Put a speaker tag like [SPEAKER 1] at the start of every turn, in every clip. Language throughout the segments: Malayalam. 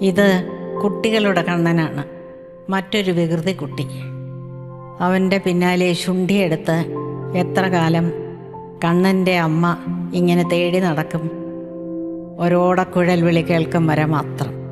[SPEAKER 1] ഇത് കുട്ടികളുടെ കണ്ണനാണ്. മറ്റൊരു വികൃതി കുട്ടി. അവന്റെ പിന്നാലെ ശുണ്ഠിയെടുത്ത് എത്ര കാലം കണ്ണന്റെ അമ്മ ഇങ്ങനെ തേടി നടക്കും. ഒരോടക്കുഴൽ വിളി കേൾക്കും വരെ മാത്രം.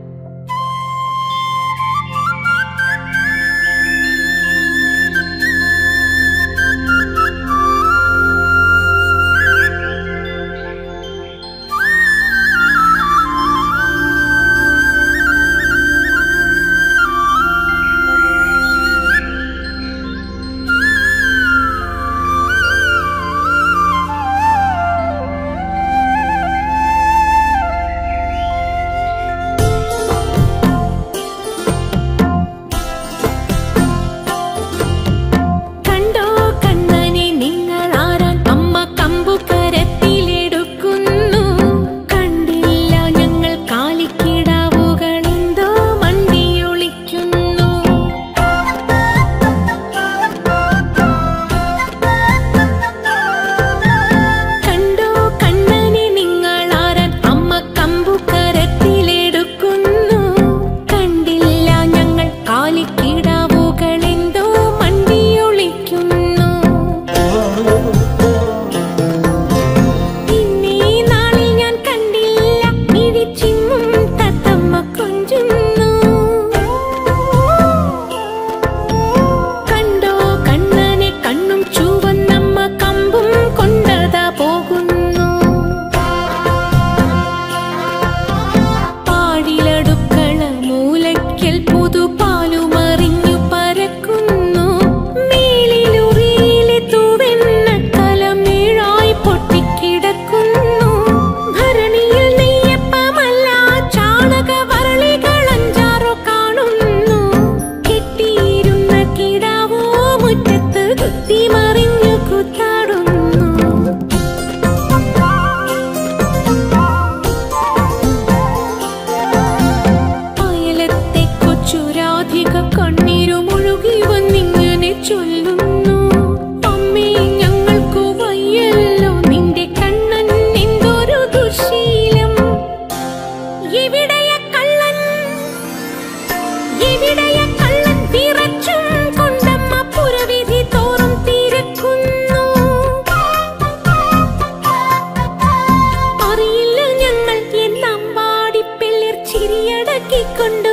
[SPEAKER 2] കൈക്കൊണ്ടു